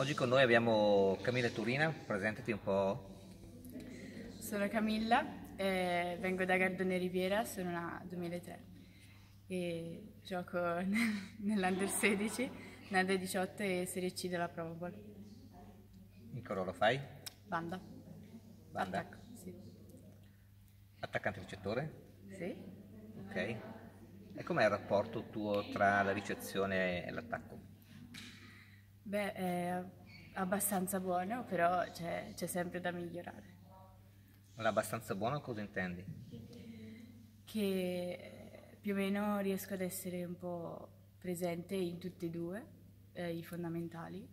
Oggi con noi abbiamo Camilla Turina, presentati un po'. Sono Camilla, eh, vengo da Gardone Riviera, sono una 2003 e gioco nell'Under 16, nell'Under 18 e Serie C della Pro Bowl. In che ruolo fai? Banda. Banda. Attacco, sì. Attaccante ricettore? Sì. Ok. E com'è il rapporto tuo tra la ricezione e l'attacco? Beh, è abbastanza buono, però c'è, c'è sempre da migliorare. L'abbastanza buono cosa intendi? Che eh, più o meno riesco ad essere un po' presente in tutti e due eh, i fondamentali,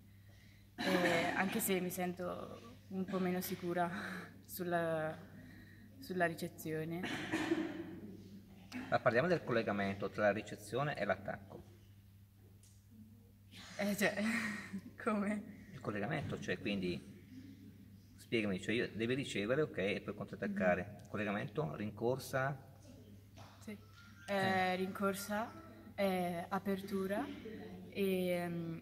eh, anche se mi sento un po' meno sicura sulla, sulla ricezione. Ma parliamo del collegamento tra la ricezione e l'attacco. Eh, cioè, come? Il collegamento, cioè quindi spiegami, cioè io devi ricevere, ok, e poi controattaccare. Collegamento, rincorsa, Sì. Eh, rincorsa, eh, apertura e mm,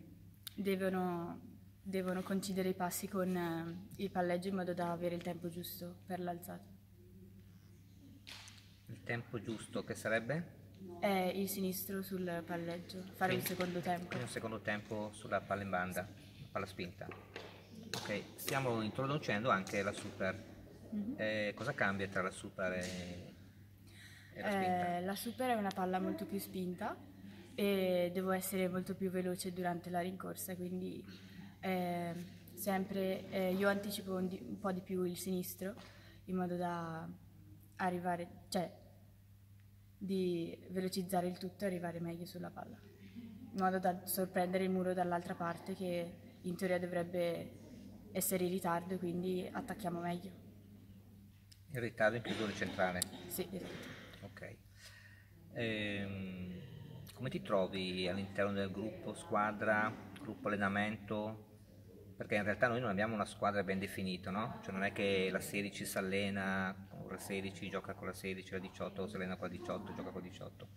devono, devono coincidere i passi con eh, il palleggio in modo da avere il tempo giusto per l'alzata. il tempo giusto che sarebbe? È il sinistro sul palleggio, fare il secondo tempo. Un secondo tempo sulla palla in banda, palla spinta. Ok, stiamo introducendo anche la super. Eh, cosa cambia tra la super e, e la spinta? Eh, la super è una palla molto più spinta e devo essere molto più veloce durante la rincorsa, quindi eh, sempre eh, io anticipo un, un po' di più il sinistro in modo da arrivare, cioè di velocizzare il tutto e arrivare meglio sulla palla, in modo da sorprendere il muro dall'altra parte che in teoria dovrebbe essere in ritardo e quindi attacchiamo meglio. Il ritardo in chiusura centrale. Sì, esatto. Ok. Ehm, come ti trovi all'interno del gruppo squadra, gruppo allenamento? Perché in realtà noi non abbiamo una squadra ben definita, no? Cioè non è che la 16 si allena la 16, gioca con la 16, la 18 si allena con la 18, gioca con la 18.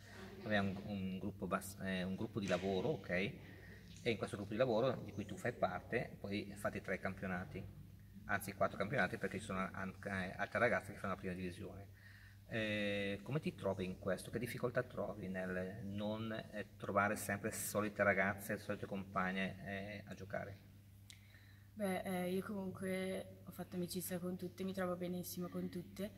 Abbiamo un, un gruppo, bas- eh, un gruppo di lavoro, ok? E in questo gruppo di lavoro di cui tu fai parte, poi fate tre campionati, anzi quattro campionati perché ci sono anche altre ragazze che fanno la prima divisione. Eh, come ti trovi in questo? Che difficoltà trovi nel non eh, trovare sempre solite ragazze, solite compagne eh, a giocare? Beh, eh, io comunque ho fatto amicizia con tutte, mi trovo benissimo con tutte,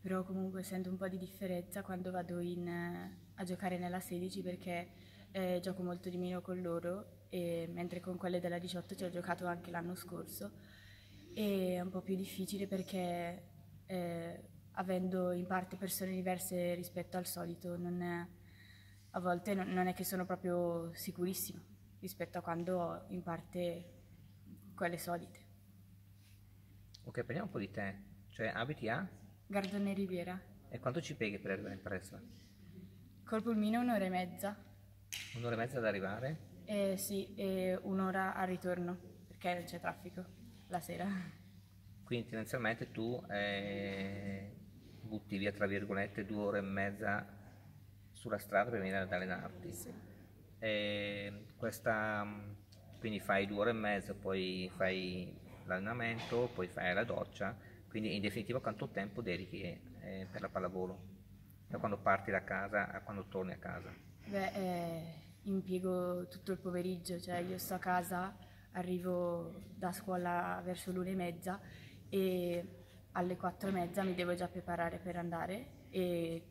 però comunque sento un po' di differenza quando vado in, eh, a giocare nella 16 perché eh, gioco molto di meno con loro, e, mentre con quelle della 18 ci ho giocato anche l'anno scorso e è un po' più difficile perché eh, avendo in parte persone diverse rispetto al solito è- a volte non, non è che sono proprio sicurissima rispetto a quando in parte quelle solite. Ok, parliamo un po' di te. Cioè, abiti a? Gardone Riviera. E quanto ci paghi per arrivare in palestra? Col pulmino un'ora e mezza. Un'ora e mezza ad arrivare? Eh, sì, e un'ora al ritorno, perché non c'è traffico la sera. Quindi tendenzialmente tu eh, butti via, tra virgolette, due ore e mezza sulla strada per venire ad allenarti. E questa, mh, quindi fai due ore e mezza, poi fai l'allenamento, poi fai la doccia, quindi in definitiva quanto tempo dedichi eh, per la pallavolo? Da quando parti da casa a quando torni a casa? Beh, eh, impiego tutto il pomeriggio, cioè io sto a casa, arrivo da scuola verso l'una e mezza e alle quattro e mezza mi devo già preparare per andare e,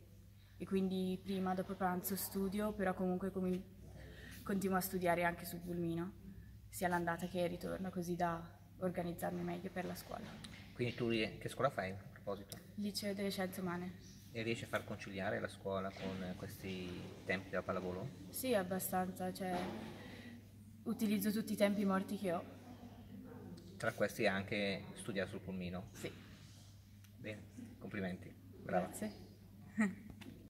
e quindi prima, dopo pranzo studio, però comunque comi- continuo a studiare anche sul pulmino, sia l'andata che il ritorno, così da organizzarmi meglio per la scuola. Quindi tu che scuola fai a proposito? Liceo delle Scienze Umane. E riesci a far conciliare la scuola con questi tempi della pallavolo? Sì, abbastanza, cioè utilizzo tutti i tempi morti che ho. Tra questi anche studiare sul pulmino. Sì, Bene, complimenti. Brava. grazie.